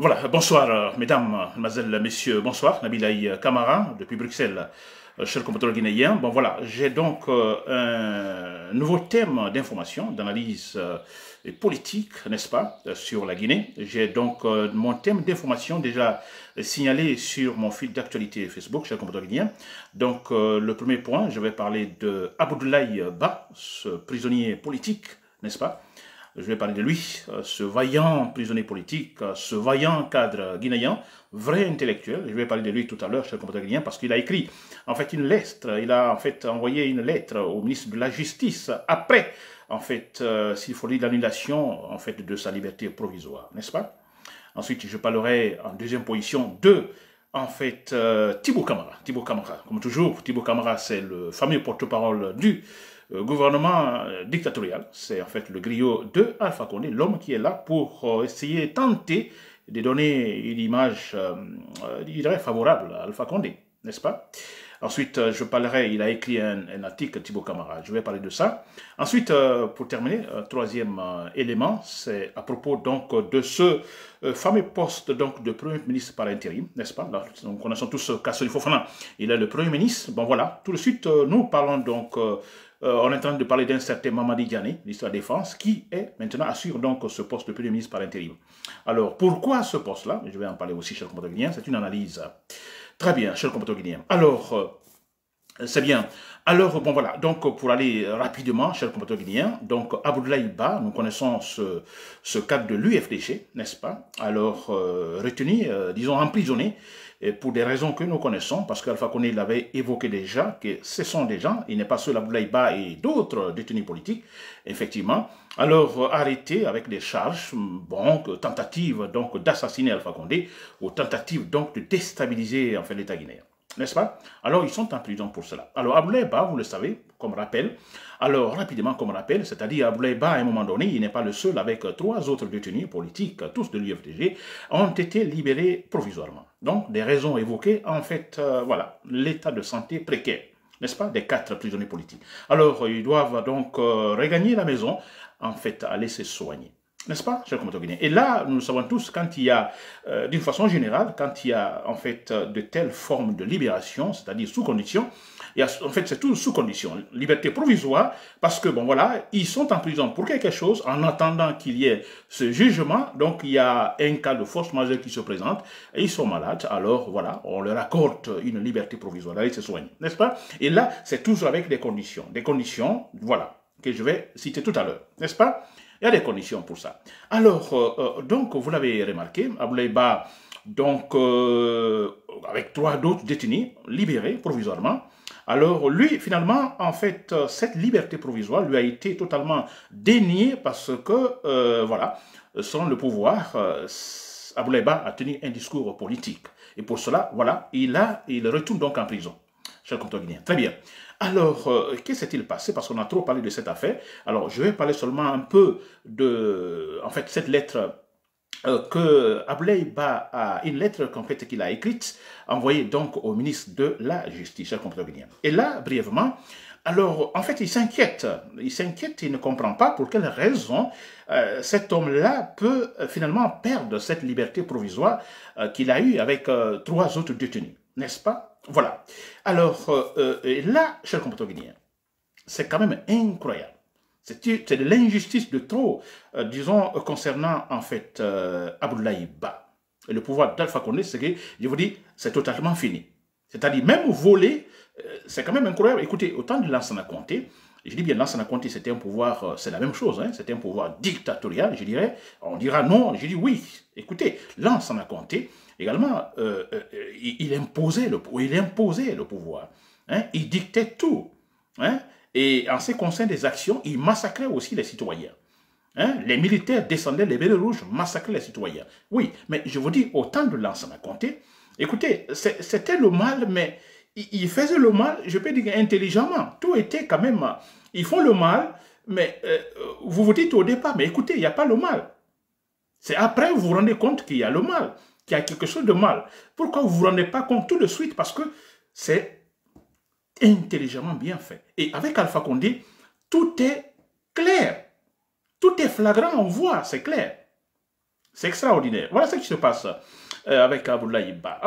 Voilà, bonsoir euh, mesdames, mademoiselles, messieurs, bonsoir. Nabilaï Kamara depuis Bruxelles, euh, cher compatriote guinéen. Bon voilà, j'ai donc euh, un nouveau thème d'information, d'analyse politique, n'est-ce pas, sur la Guinée. J'ai donc mon thème d'information déjà signalé sur mon fil d'actualité Facebook, cher compatriote guinéen. Donc le premier point, je vais parler de Abdoulaye Ba, ce prisonnier politique, n'est-ce pas je vais parler de lui, euh, ce vaillant prisonnier politique, euh, ce vaillant cadre guinéen, vrai intellectuel. Je vais parler de lui tout à l'heure, cher compatriote guinéen, parce qu'il a écrit en fait une lettre, il a en fait envoyé une lettre au ministre de la Justice après, en fait, euh, s'il faut dire l'annulation en fait de sa liberté provisoire, n'est-ce pas? Ensuite, je parlerai en deuxième position de en fait, Thibaut Camara. Thibaut Camara, comme toujours, Thibaut Camara, c'est le fameux porte-parole du gouvernement euh, dictatorial. C'est en fait le griot de Alpha Condé, l'homme qui est là pour euh, essayer, tenter de donner une image, je favorable à Alpha Condé, n'est-ce pas? Ensuite, je parlerai, il a écrit un, article, Thibaut Camara, je vais parler de ça. Ensuite, pour terminer, troisième élément, c'est à propos donc de ce fameux poste donc de Premier ministre par intérim, n'est-ce pas? Nous connaissons tous Kassoli Fofana, il est le Premier ministre. Bon voilà, tout de suite, nous parlons donc euh, on est en train de parler d'un certain Mamadi Diané, ministre de la Défense, qui est maintenant assure donc ce poste de Premier ministre par intérim. Alors, pourquoi ce poste-là? Je vais en parler aussi, cher compatriote guinéen, c'est une analyse. Très bien, cher compatriote guinéen. Alors, euh, c'est bien. Alors, bon voilà, donc pour aller rapidement, cher compatriote guinéen, donc Abdoulaye Ba, nous connaissons ce, cadre de l'UFDG, n'est-ce pas? Alors, euh, retenu, disons emprisonné, et pour des raisons que nous connaissons, parce qu'Alpha Condé l'avait évoqué déjà, que ce sont des gens, il n'est pas seul Abdoulaye et d'autres détenus politiques, effectivement, alors arrêtés avec des charges, bon, tentative donc d'assassiner Alpha Condé, ou tentative donc de déstabiliser en fait l'État guinéen n'est-ce pas? Alors, ils sont en prison pour cela. Alors, Abdoulaye vous le savez, comme rappel, alors rapidement comme rappel, c'est-à-dire Abdoulaye Ba, à un moment donné, il n'est pas le seul, avec trois autres détenus politiques, tous de l'UFDG, ont été libérés provisoirement. Donc, des raisons évoquées, en fait, euh, voilà, l'état de santé précaire, n'est-ce pas, des quatre prisonniers politiques. Alors, ils doivent donc euh, regagner la maison, en fait, aller se soigner. N'est-ce pas, cher Guinée Et là, nous savons tous, quand il y a, euh, d'une façon générale, quand il y a en fait euh, de telles formes de libération, c'est-à-dire sous condition, il en fait c'est tout sous condition, liberté provisoire, parce que bon voilà, ils sont en prison pour quelque chose en attendant qu'il y ait ce jugement, donc il y a un cas de force majeure qui se présente, et ils sont malades, alors voilà, on leur accorde une liberté provisoire, d'aller se soigner, n'est-ce pas? Et là, c'est toujours avec des conditions, des conditions, voilà, que je vais citer tout à l'heure, n'est-ce pas? Il y a des conditions pour ça. Alors, euh, euh, donc, vous l'avez remarqué, Ba, donc, euh, avec trois autres détenus libérés provisoirement, alors lui, finalement, en fait, cette liberté provisoire lui a été totalement déniée parce que, voilà, sans le pouvoir, Ba a tenu un discours politique. Et pour cela, voilà, il, a, il retourne donc en prison. Cher Très bien. Alors, euh, qu'est-ce qui s'est-il passé? Parce qu'on a trop parlé de cette affaire. Alors, je vais parler seulement un peu de, en fait, cette lettre euh, que a, une lettre complète qu'il a écrite, envoyée donc au ministre de la Justice, Et là, brièvement, alors, en fait, il s'inquiète. Il s'inquiète, il ne comprend pas pour quelle raison euh, cet homme-là peut finalement perdre cette liberté provisoire qu'il a eue avec trois autres détenus, n'est-ce pas? Voilà. Alors, euh, euh, là, cher compatriotes guinéen, c'est quand même incroyable. C'est de l'injustice de trop, euh, disons, concernant, en fait, Abdoulaye Ba. Et le pouvoir d'Alpha Condé, c'est que, je vous dis, c'est totalement fini. C'est-à-dire, même voler, c'est quand même incroyable. Écoutez, autant de Lansana Conté, je dis bien Lansana Conté, c'était un pouvoir, c'est la même chose, hein, c'était un pouvoir dictatorial, je dirais. On dira non, je dis oui. Écoutez, Lansana Conté, également, euh, euh, il, imposait le, il imposait le pouvoir. Hein. Il dictait tout. Hein. Et en ce qui concerne des actions, il massacrait aussi les citoyens. Hein. Les militaires descendaient les bérets rouges, massacraient les citoyens. Oui, mais je vous dis, autant de l'ancien à compter, écoutez, c'était le mal, mais il faisait le mal, je peux dire intelligemment. Tout était quand même, ils font le mal, mais euh, vous vous dites au départ, mais écoutez, il n'y a pas le mal. C'est après vous vous rendez compte qu'il y a le mal qu'il y a quelque chose de mal. Pourquoi vous ne vous rendez pas compte tout de suite? Parce que c'est intelligemment bien fait. Et avec Alpha Condé, tout est clair. Tout est flagrant, on voit, c'est clair. C'est extraordinaire. Voilà ce qui se passe euh, avec Aboulaye Ba.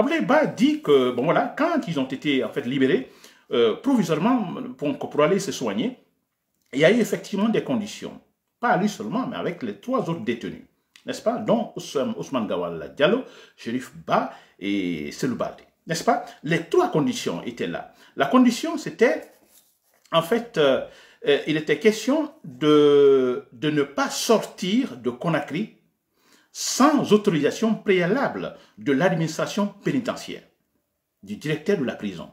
Dit que, bon voilà, quand ils ont été en fait libérés, euh, provisoirement, pour, pour aller se soigner, il y a eu effectivement des conditions. Pas lui seulement, mais avec les trois autres détenus. N'est-ce pas Dont Ousmane Gawal Diallo, Sherif Ba et Seloubadi. N'est-ce pas? Les trois conditions étaient là. La condition, c'était, en fait, euh, il était question de, de ne pas sortir de Conakry sans autorisation préalable de l'administration pénitentiaire, du directeur de la prison.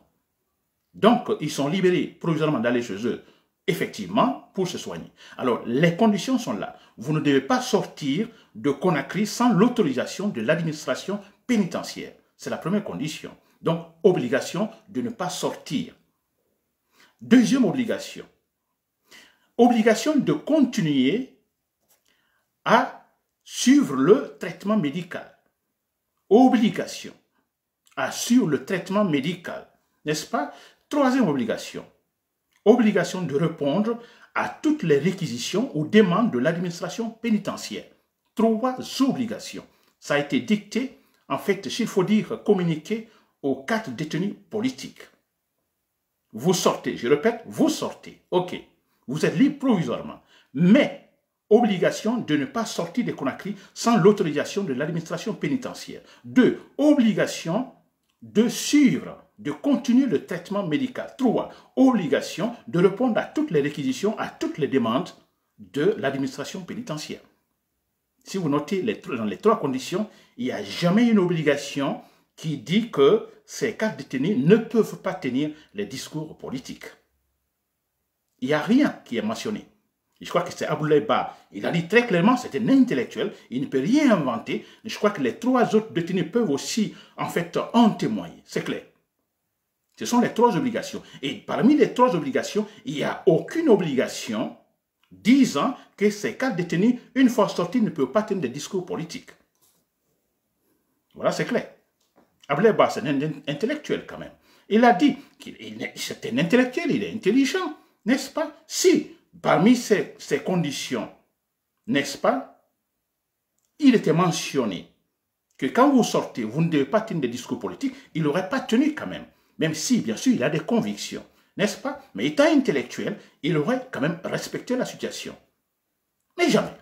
Donc, ils sont libérés provisoirement d'aller chez eux, effectivement, pour se soigner. Alors, les conditions sont là. Vous ne devez pas sortir de Conakry sans l'autorisation de l'administration pénitentiaire. C'est la première condition. Donc, obligation de ne pas sortir. Deuxième obligation. Obligation de continuer à suivre le traitement médical. Obligation. Assure le traitement médical. N'est-ce pas? Troisième obligation. Obligation de répondre à toutes les réquisitions ou demandes de l'administration pénitentiaire. Trois obligations. Ça a été dicté, en fait, s'il faut dire communiqué aux quatre détenus politiques. Vous sortez, je répète, vous sortez. OK. Vous êtes libre provisoirement. Mais obligation de ne pas sortir de Conakry sans l'autorisation de l'administration pénitentiaire. Deux, obligation de suivre, de continuer le traitement médical. Trois, obligation de répondre à toutes les réquisitions, à toutes les demandes de l'administration pénitentiaire. Si vous notez dans les trois conditions, il n'y a jamais une obligation qui dit que ces quatre détenus ne peuvent pas tenir les discours politiques. Il n'y a rien qui est mentionné je crois que c'est Aboulaye Ba. Il a dit très clairement, c'est un intellectuel, il ne peut rien inventer. Je crois que les trois autres détenus peuvent aussi, en fait, en témoigner. C'est clair. Ce sont les trois obligations. Et parmi les trois obligations, il n'y a aucune obligation disant que ces quatre détenus, une fois sortis, ne peuvent pas tenir des discours politiques. Voilà, c'est clair. Aboulaye Ba, c'est un intellectuel quand même. Il a dit qu'il est un intellectuel, il est intelligent, n'est-ce pas? Si Parmi ces, conditions, n'est-ce pas, il était mentionné que quand vous sortez, vous ne devez pas tenir des discours politiques, il n'aurait pas tenu quand même. Même si, bien sûr, il a des convictions, n'est-ce pas? Mais étant intellectuel, il aurait quand même respecté la situation. Mais jamais.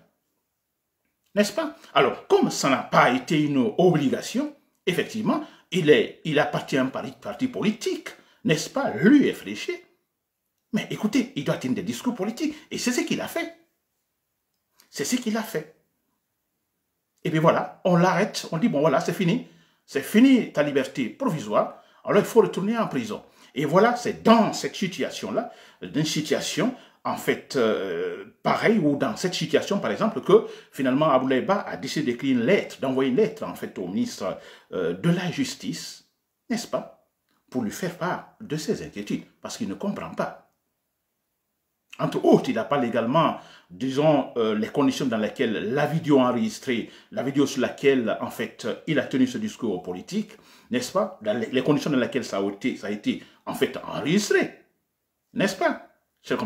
N'est-ce pas? Alors, comme ça n'a pas été une obligation, effectivement, il, appartient à un parti politique, n'est-ce pas? Lui est fléché. Mais écoutez, il doit tenir des discours politiques. Et c'est ce qu'il a fait. C'est ce qu'il a fait. Et puis voilà, on l'arrête, on dit, bon voilà, c'est fini. C'est fini ta liberté provisoire. Alors il faut retourner en prison. Et voilà, c'est dans cette situation-là, d'une situation, en fait, euh, pareille, ou dans cette situation, par exemple, que finalement Aboulaye Ba a décidé d'écrire une lettre, d'envoyer une lettre, en fait, au ministre euh, de la Justice, n'est-ce pas, pour lui faire part de ses inquiétudes, parce qu'il ne comprend pas. Entre autres, il parlé également, disons, euh, les conditions dans lesquelles la vidéo enregistrée, la vidéo sur laquelle, en fait, il a tenu ce discours politique, n'est-ce pas? Les conditions dans lesquelles ça a été, ça a été en fait, enregistré, n'est-ce pas, cher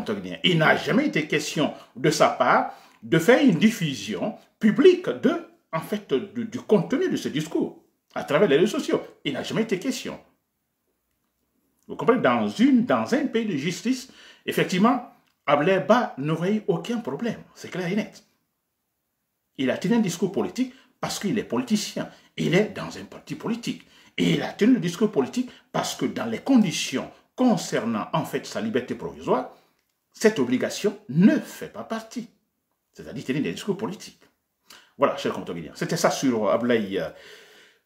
Il n'a jamais été question de sa part de faire une diffusion publique de, en fait, du, contenu de ce discours à travers les réseaux sociaux. Il n'a jamais été question. Vous comprenez? Dans, une, dans un pays de justice, effectivement, Ba n'aurait eu aucun problème, c'est clair et net. Il a tenu un discours politique parce qu'il est politicien. Il est dans un parti politique. Et il a tenu le discours politique parce que dans les conditions concernant en fait sa liberté provisoire, cette obligation ne fait pas partie. C'est-à-dire tenir des discours politiques. Voilà, cher contemporains. C'était ça sur Ablaï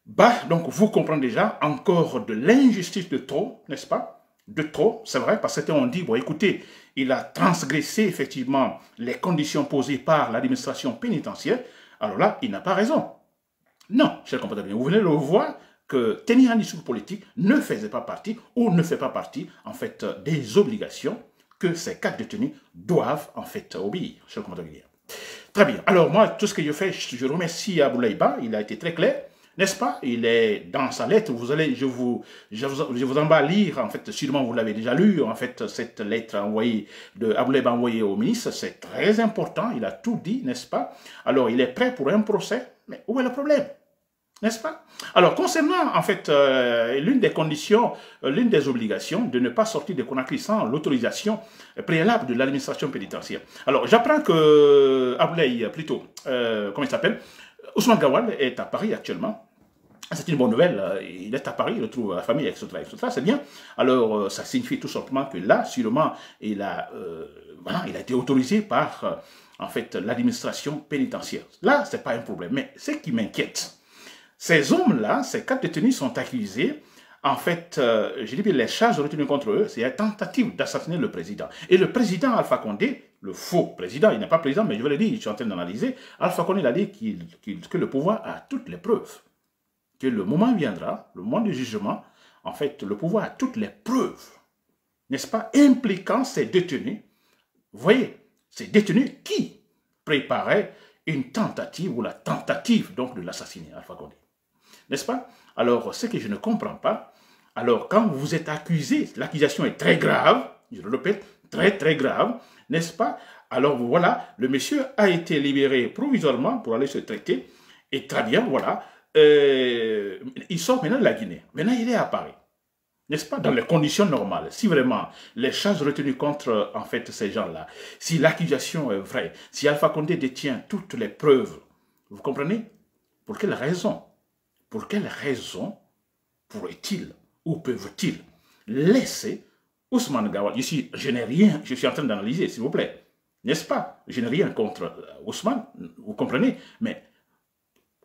Ba. Donc vous comprenez déjà encore de l'injustice de trop, n'est-ce pas? De trop, c'est vrai, parce qu'on dit, bon, écoutez, il a transgressé effectivement les conditions posées par l'administration pénitentiaire, alors là, il n'a pas raison. Non, cher compatriotes, vous venez le voir que tenir un discours politique ne faisait pas partie ou ne fait pas partie, en fait, des obligations que ces quatre détenus doivent, en fait, obéir, cher. Très bien. Alors, moi, tout ce que je fais, je remercie Aboulaïba, il a été très clair. N'est-ce pas? Il est dans sa lettre, vous allez, je vous, en bats lire, en fait, sûrement vous l'avez déjà lu, en fait, cette lettre envoyée, de Abouleb envoyée au ministre, c'est très important, il a tout dit, n'est-ce pas? Alors, il est prêt pour un procès, Mais où est le problème? N'est-ce pas? Alors, concernant, en fait, euh, l'une des conditions, euh, l'une des obligations de ne pas sortir de Conakry sans l'autorisation préalable de l'administration pénitentiaire. Alors, j'apprends que Aboulaye, plutôt, euh, comment il s'appelle? Ousmane Gawal est à Paris actuellement. C'est une bonne nouvelle, il est à Paris, il retrouve la famille, etc. C'est bien. Alors, ça signifie tout simplement que là, sûrement, il a, voilà, il a été autorisé par, en fait, l'administration pénitentiaire. Là, ce n'est pas un problème. Mais ce qui m'inquiète, ces hommes-là, ces quatre détenus sont accusés en fait, euh, je dis bien, les charges retenues contre eux, c'est une tentative d'assassiner le président. Et le président Alpha Condé, le faux président, il n'est pas président, mais je vais le dire, je suis en train d'analyser, Alpha Condé a dit que le pouvoir a toutes les preuves. Que le moment viendra, le moment du jugement, en fait, le pouvoir a toutes les preuves, n'est-ce pas, impliquant ces détenus. Voyez, ces détenus qui préparaient une tentative ou la tentative donc de l'assassiner, Alpha Condé. N'est-ce pas? Alors, ce que je ne comprends pas, alors quand vous êtes accusé, l'accusation est très grave, je le répète, très très grave, n'est-ce pas? Alors voilà, le monsieur a été libéré provisoirement pour aller se traiter, et très bien, voilà, euh, il sort maintenant de la Guinée. Maintenant, il est à Paris. N'est-ce pas? Dans les conditions normales. Si vraiment les charges retenues contre, en fait, ces gens-là, si l'accusation est vraie, si Alpha Condé détient toutes les preuves, vous comprenez? Pour quelle raison? Pour quelle raison pourrait-il ou peuvent-ils laisser Ousmane Gawal? Ici, je n'ai rien, je suis en train d'analyser, s'il vous plaît. N'est-ce pas? Je n'ai rien contre euh, Ousmane, vous comprenez? Mais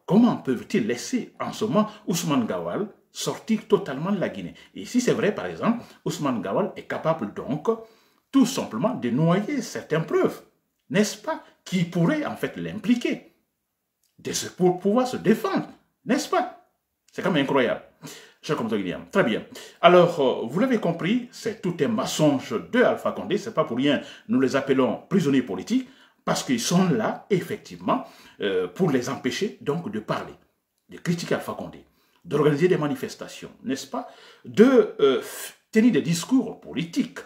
comment peuvent-ils laisser en ce moment Ousmane Gawal sortir totalement de la Guinée? Et si c'est vrai, par exemple, Ousmane Gawal est capable donc tout simplement de noyer certaines preuves, n'est-ce pas Qui pourraient en fait l'impliquer, pour pouvoir se défendre. N'est-ce pas? C'est quand même incroyable. Cher Guillaume. Très bien. Alors, euh, vous l'avez compris, c'est tout un mensonge de Alpha Condé. C'est pas pour rien, nous les appelons prisonniers politiques, parce qu'ils sont là, effectivement, euh, pour les empêcher donc de parler, de critiquer Alpha Condé, d'organiser des manifestations, n'est-ce pas De euh, tenir des discours politiques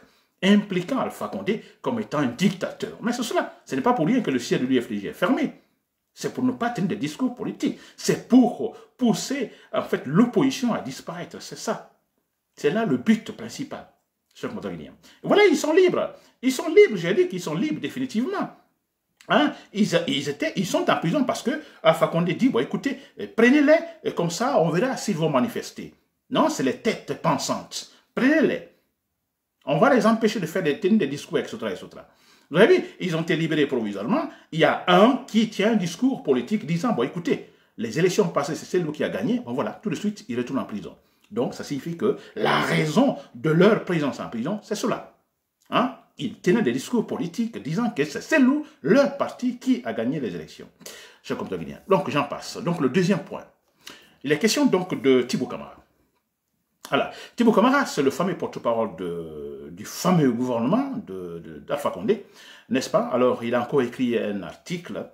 impliquant Alpha Condé comme étant un dictateur. Mais c'est cela. Ce n'est pas pour rien que le ciel de l'UFDG est fermé. C'est pour ne pas tenir des discours politiques. C'est pour pousser, en fait, l'opposition à disparaître. C'est ça. C'est là le but principal. Voilà, ils sont libres. Ils sont libres, j'ai dit qu'ils sont libres définitivement. Hein? Ils, sont en prison parce que Alpha Condé dit, bon, écoutez, prenez-les, comme ça, on verra s'ils vont manifester. Non, c'est les têtes pensantes. Prenez-les. On va les empêcher de faire des, des discours, etc., etc. Vous avez vu, ils ont été libérés provisoirement. Il y a un qui tient un discours politique disant, bon écoutez, les élections passées, c'est celle qui a gagné. Bon voilà, tout de suite, ils retournent en prison. Donc ça signifie que la raison de leur présence en prison, c'est cela. Hein? Ils tenaient des discours politiques disant que c'est celle leur parti qui a gagné les élections. Comprends bien. Donc j'en passe. Donc le deuxième point. Il est question donc de Thibaut Camara. Alors, Thibaut Camara, c'est le fameux porte-parole du fameux gouvernement d'Alpha Condé, n'est-ce pas? Alors, il a encore écrit un article,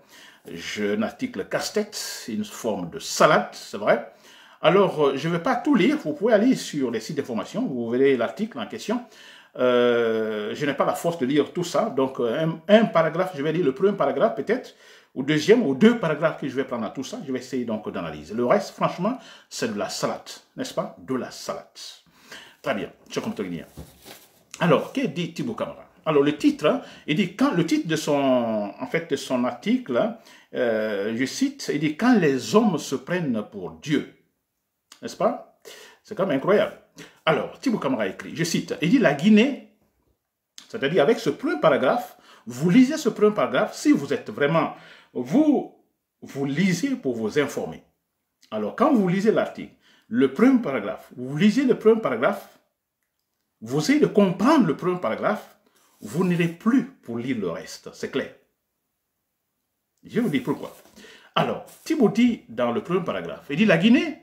un article casse-tête, une forme de salade, c'est vrai. Alors, euh, je ne vais pas tout lire, vous pouvez aller sur les sites d'information, vous verrez l'article en question. Euh, je n'ai pas la force de lire tout ça, donc euh, un paragraphe, je vais lire le premier paragraphe peut-être, ou deuxième, ou deux paragraphes que je vais prendre à tout ça, je vais essayer donc d'analyser. Le reste, franchement, c'est de la salade, n'est-ce pas? De la salade. Très bien, je comprends. Alors, que dit Thibaut Camara? Alors, le titre, hein, il dit, quand, le titre de son, en fait, de son article, euh, je cite, il dit, quand les hommes se prennent pour Dieu, n'est-ce pas? C'est quand même incroyable. Alors, Thibaut Camara écrit, je cite, il dit, la Guinée, c'est-à-dire avec ce premier paragraphe, vous lisez ce premier paragraphe, si vous êtes vraiment vous, vous lisez pour vous informer. Alors, quand vous lisez l'article, le premier paragraphe, vous lisez le premier paragraphe, vous essayez de comprendre le premier paragraphe, vous n'irez plus pour lire le reste, c'est clair. Je vous dire pourquoi. Alors, Thibaut dit dans le premier paragraphe, il dit la Guinée,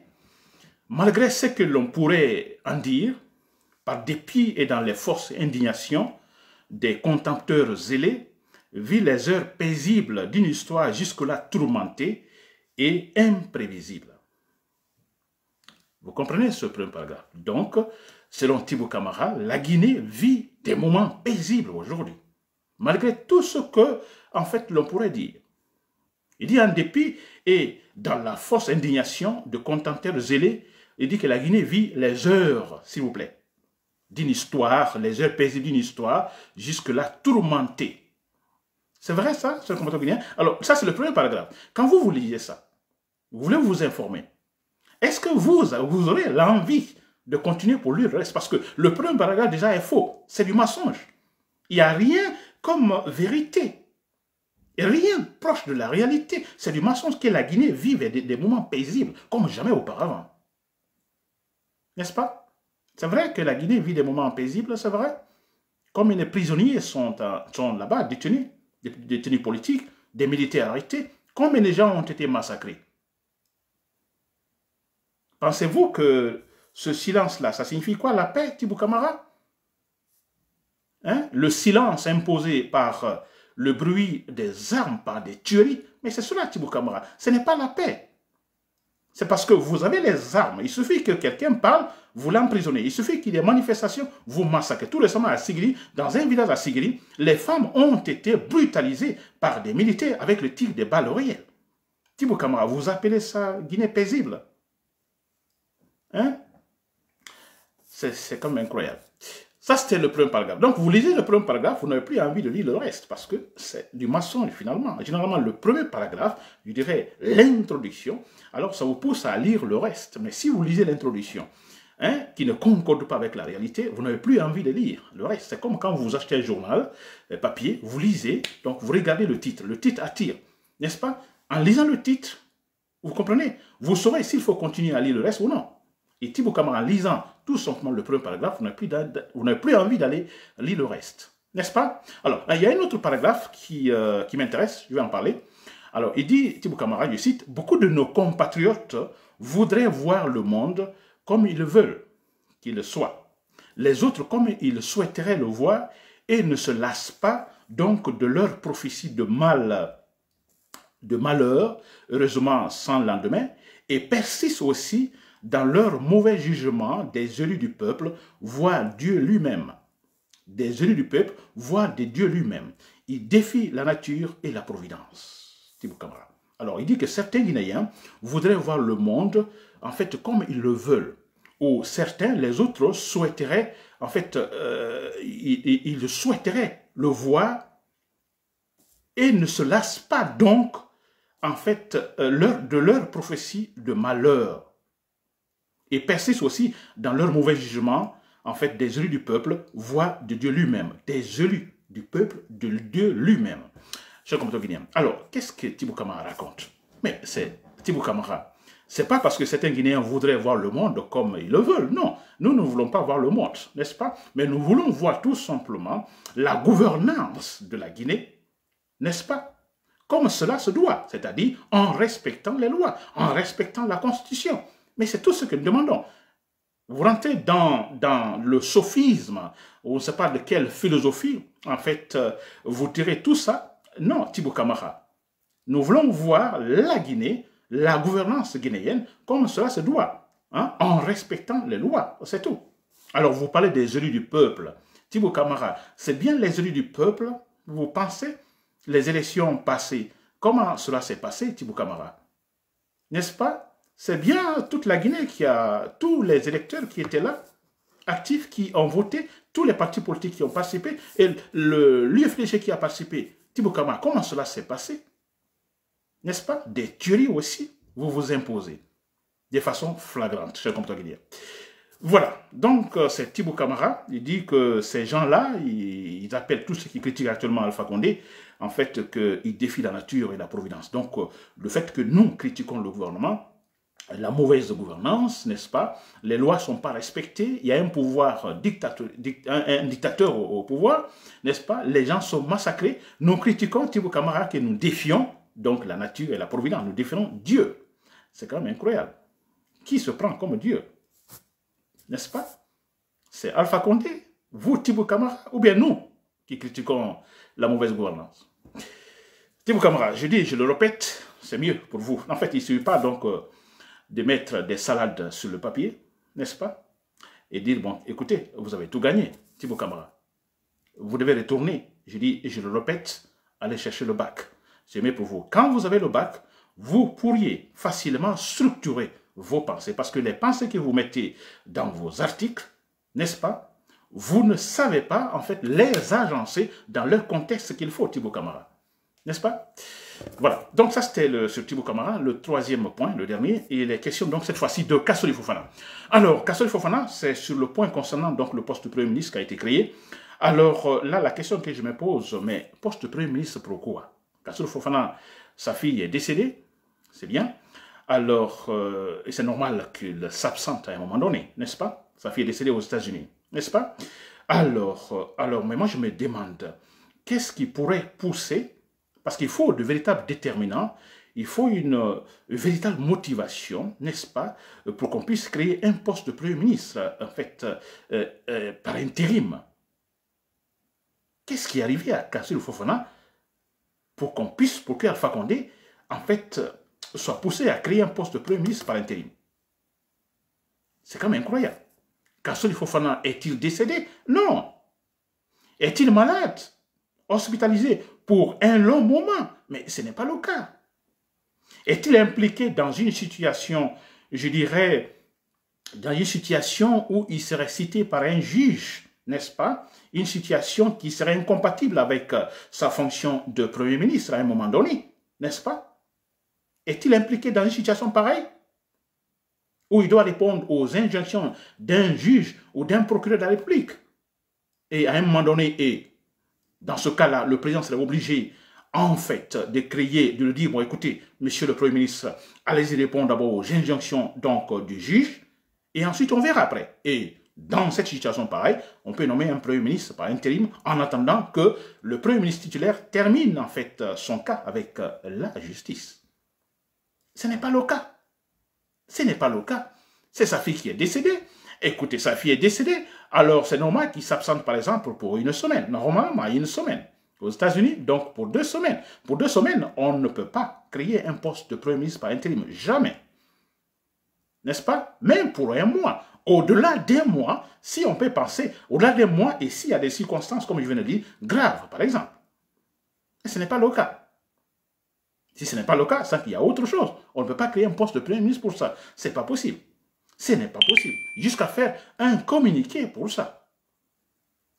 malgré ce que l'on pourrait en dire, par dépit et dans les forces indignation des contempteurs zélés, vit les heures paisibles d'une histoire jusque-là tourmentée et imprévisible. Vous comprenez ce premier paragraphe Donc, selon Thibaut Camara, la Guinée vit des moments paisibles aujourd'hui, malgré tout ce que, en fait, l'on pourrait dire. Il dit en dépit et dans la fausse indignation de contenteurs zélés, il dit que la Guinée vit les heures, s'il vous plaît, d'une histoire, les heures paisibles d'une histoire, jusque-là tourmentée. C'est vrai ça, c'est le commentaire guinéen? Alors, ça c'est le premier paragraphe. Quand vous vous lisez ça, vous voulez vous informer, est-ce que vous, vous aurez l'envie de continuer pour lire le reste? Parce que le premier paragraphe déjà est faux, c'est du mensonge. Il n'y a rien comme vérité. Rien proche de la réalité. C'est du mensonge que la Guinée vive des, moments paisibles comme jamais auparavant. N'est-ce pas? C'est vrai que la Guinée vit des moments paisibles, c'est vrai. Comme les prisonniers sont, sont là-bas détenus, détenus politiques, des militaires arrêtés, combien de gens ont été massacrés Pensez-vous que ce silence-là, ça signifie quoi? La paix, Tibou Kamara hein? Le silence imposé par euh, le bruit des armes, par des tueries, mais c'est cela, Tibou Kamara. Ce n'est pas la paix. C'est parce que vous avez les armes. Il suffit que quelqu'un parle, vous l'emprisonnez. Il suffit qu'il y ait manifestation, vous massacrez. Tout récemment à Sigiri, dans un village à Sigiri, les femmes ont été brutalisées par des militaires avec le tir des balles réelles. Thibaut vous appelez ça Guinée paisible? Hein? C'est comme incroyable. Ça, c'était le premier paragraphe. Donc, vous lisez le premier paragraphe, vous n'avez plus envie de lire le reste, parce que c'est du mensonge, finalement. Généralement, le premier paragraphe, je dirais l'introduction, alors ça vous pousse à lire le reste. Mais si vous lisez l'introduction, hein, qui ne concorde pas avec la réalité, vous n'avez plus envie de lire le reste. C'est comme quand vous achetez un journal, papier, vous lisez, donc vous regardez le titre. Le titre attire, n'est-ce pas? En lisant le titre, vous comprenez? Vous saurez s'il faut continuer à lire le reste ou non. Et Thibaut en lisant tout simplement le premier paragraphe, vous n'avez plus, envie d'aller lire le reste. N'est-ce pas? Alors, il y a un autre paragraphe qui, euh, qui m'intéresse, je vais en parler. Alors, il dit, Thibaut Camara, je cite, « Beaucoup de nos compatriotes voudraient voir le monde comme ils veulent qu'il soit. Les autres comme ils souhaiteraient le voir et ne se lassent pas donc de leur prophétie de mal, de malheur, heureusement sans lendemain, et persistent aussi dans leur mauvais jugement des élus du peuple, voient Dieu lui-même. Des élus du peuple voient des dieux lui-même. Il défie la nature et la providence. Alors, il dit que certains Guinéens voudraient voir le monde, en fait, comme ils le veulent. Ou certains, les autres, souhaiteraient, en fait, euh, ils, souhaiteraient le voir et ne se lassent pas donc, en fait, euh, de leur prophétie de malheur et persistent aussi dans leur mauvais jugement, en fait, des élus du peuple voient de Dieu lui-même, des élus du peuple de Dieu lui-même. Cher compatriotes guinéen. Alors, qu'est-ce que Thibaut Kamara raconte? Mais c'est Thibaut Kamara. C'est pas parce que certains Guinéens voudraient voir le monde comme ils le veulent. Non, nous ne voulons pas voir le monde, n'est-ce pas? Mais nous voulons voir tout simplement la gouvernance de la Guinée, n'est-ce pas? Comme cela se doit, c'est-à-dire en respectant les lois, en respectant la Constitution, mais c'est tout ce que nous demandons. Vous rentrez dans, dans le sophisme, on ne sait pas de quelle philosophie, en fait, euh, vous tirez tout ça. Non, Thibaut Kamara. Nous voulons voir la Guinée, la gouvernance guinéenne, comme cela se doit, hein, en respectant les lois, c'est tout. Alors, vous parlez des élus du peuple. Thibaut Kamara, c'est bien les élus du peuple, vous pensez, les élections passées. Comment cela s'est passé, Thibaut Kamara N'est-ce pas c'est bien toute la Guinée qui a, tous les électeurs qui étaient là, actifs, qui ont voté, tous les partis politiques qui ont participé, et l'UFDG qui a participé. Thibaut comment cela s'est passé? N'est-ce pas? Des tueries aussi, vous vous imposez. De façon flagrante, cher compteur guinéen. Voilà, donc euh, c'est Thibaut Camara, il dit que ces gens-là, ils, appellent tous ceux qui critiquent actuellement Alpha Condé, en fait, qu'ils défient la nature et la providence. Donc, euh, le fait que nous critiquons le gouvernement, la mauvaise gouvernance, n'est-ce pas? Les lois ne sont pas respectées, il y a un pouvoir dictateur, un, dictateur au, pouvoir, n'est-ce pas? Les gens sont massacrés. Nous critiquons Thibaut Camara que nous défions donc la nature et la providence, nous défions Dieu. C'est quand même incroyable. Qui se prend comme Dieu? N'est-ce pas? C'est Alpha Condé, vous Thibaut Camara, ou bien nous qui critiquons la mauvaise gouvernance? Thibaut Camara, je dis, je le répète, c'est mieux pour vous. En fait, il ne suffit pas donc... Euh, de mettre des salades sur le papier, n'est-ce pas Et dire, bon, écoutez, vous avez tout gagné, Thibaut Camara. Vous devez retourner, je dis, et je le répète, aller chercher le bac. c'est mieux pour vous. Quand vous avez le bac, vous pourriez facilement structurer vos pensées. Parce que les pensées que vous mettez dans vos articles, n'est-ce pas, vous ne savez pas, en fait, les agencer dans leur contexte qu'il faut, Thibaut Camara. N'est-ce pas? Voilà. Donc, ça, c'était sur Thibaut Camara, le troisième point, le dernier. Et les questions, donc, cette fois-ci, de Kassoli Fofana. Alors, Kassoli Fofana, c'est sur le point concernant donc le poste de Premier ministre qui a été créé. Alors, euh, là, la question que je me pose, mais poste de Premier ministre, pourquoi Kassoli Fofana, sa fille est décédée, c'est bien. Alors, euh, c'est normal qu'il s'absente à un moment donné, n'est-ce pas? Sa fille est décédée aux États-Unis, n'est-ce pas? Alors, euh, alors, mais moi je me demande, qu'est-ce qui pourrait pousser Parce qu'il faut de véritables déterminants, il faut une, véritable motivation, n'est-ce pas, pour qu'on puisse créer un poste de Premier ministre, en fait, euh, par intérim. Qu'est-ce qui est arrivé à Kassil Fofana pour qu'on puisse, pour qu'Alpha Condé, en fait, soit poussé à créer un poste de Premier ministre par intérim? C'est quand même incroyable. Kassoli Fofana est-il décédé? Non. Est-il malade? Hospitalisé? Pour un long moment Mais ce n'est pas le cas. Est-il impliqué dans une situation, je dirais, dans une situation où il serait cité par un juge, n'est-ce pas? Une situation qui serait incompatible avec sa fonction de Premier ministre à un moment donné, n'est-ce pas? Est-il impliqué dans une situation pareille? Où il doit répondre aux injonctions d'un juge ou d'un procureur de la République? Et à un moment donné, et dans ce cas-là, le président serait obligé, en fait, de créer, de lui dire, bon, écoutez, monsieur le Premier ministre, allez-y répondre d'abord aux injonctions donc, du juge, et ensuite on verra après. Et dans cette situation pareille, on peut nommer un Premier ministre par intérim en attendant que le Premier ministre titulaire termine en fait son cas avec la justice. Ce n'est pas le cas. Ce n'est pas le cas. C'est sa fille qui est décédée. Écoutez, sa fille est décédée. Alors, c'est normal qu'il s'absente, par exemple, pour une semaine. Normalement, une semaine. Aux États-Unis, donc pour deux semaines. Pour deux semaines, on ne peut pas créer un poste de Premier ministre par intérim. Jamais. N'est-ce pas? Même pour un mois. Au-delà d'un mois, si on peut penser, au-delà d'un mois, et s'il y a des circonstances, comme je viens de dire, graves, par exemple. Et ce n'est pas le cas. Si ce n'est pas le cas, ça qu'il y a autre chose. On ne peut pas créer un poste de Premier ministre pour ça. Ce n'est pas possible. Ce n'est pas possible. Jusqu'à faire un communiqué pour ça.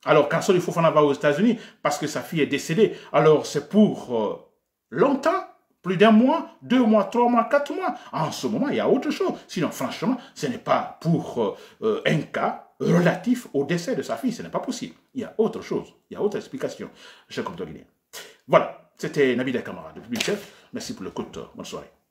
Alors, quand Soli Fofana va aux États-Unis, parce que sa fille est décédée, alors c'est pour euh, longtemps, plus d'un mois, deux mois, trois mois, quatre mois. En ce moment, il y a autre chose. Sinon, franchement, ce n'est pas pour euh, euh, un cas relatif au décès de sa fille. Ce n'est pas possible. Il y a autre chose. Il y a autre explication. Je compte Voilà. C'était Nabil Kamara depuis Chef. Merci pour le l'écoute. Bonne soirée.